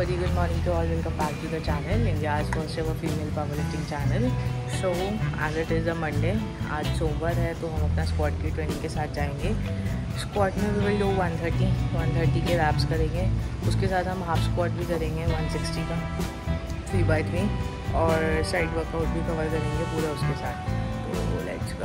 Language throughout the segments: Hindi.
very good morning to all. Welcome back to the channel, India's first ever female powerlifting channel. So as it is a Monday, आज सोमवार है तो हम अपना स्क्वाड की ट्रेनिंग के साथ जाएँगे स्क्वाड में भी डू 130 130 के रैप्स करेंगे उसके साथ हम हाफ़ स्क्वाड भी करेंगे 160 का थ्री बाई थ्री और साइड वर्कआउट भी कवर करेंगे पूरा उसके साथ तो लेट्स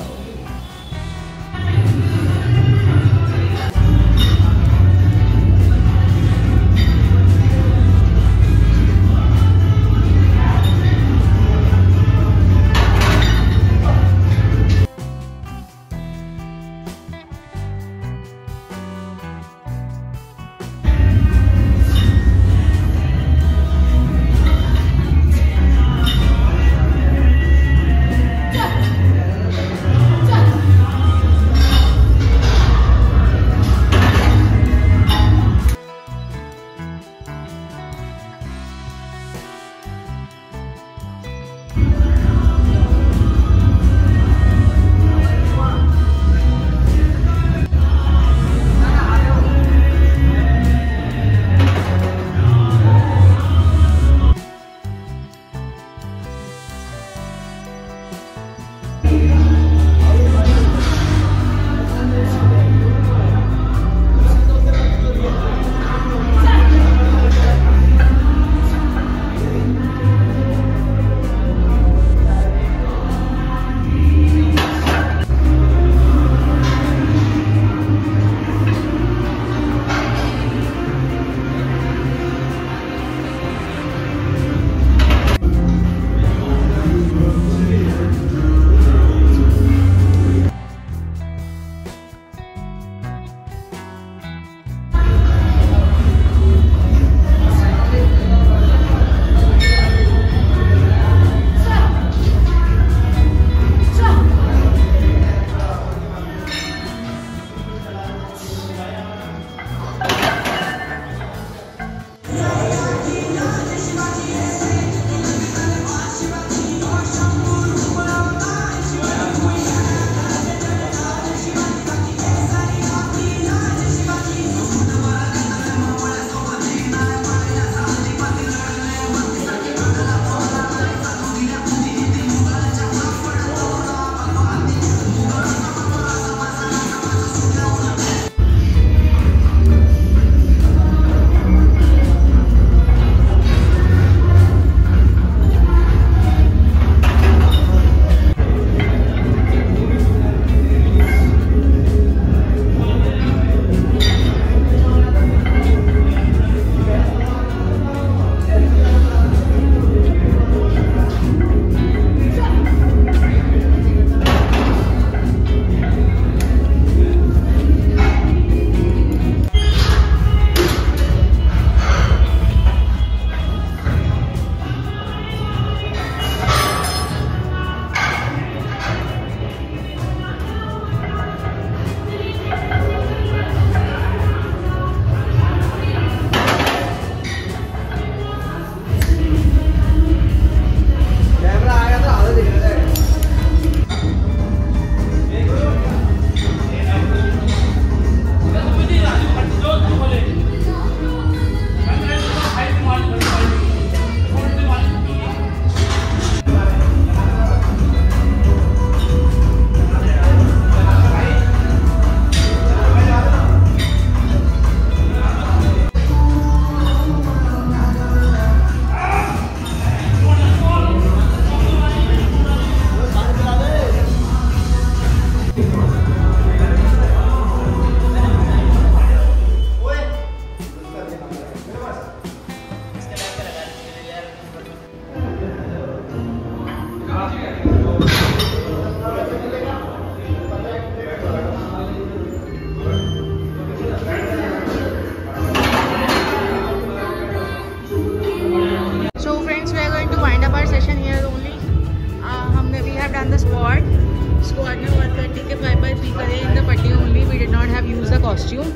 गो कॉस्ट्यूम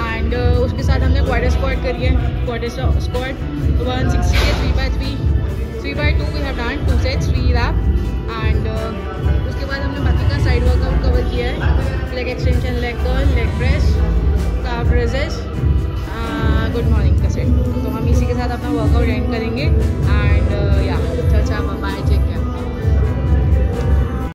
एंड उसके साथ हमने क्वार्टर स्क्वाड करी है क्वार्टर स्क्वाड वन सिक्सटी के three by three three by two we have done two sets three rep and उसके बाद हमने बाकी का साइड वर्कआउट कवर किया है. Leg extension leg curl leg press calf raises good morning का सेट तो हम इसी के साथ अपना वर्कआउट एंड करेंगे. एंड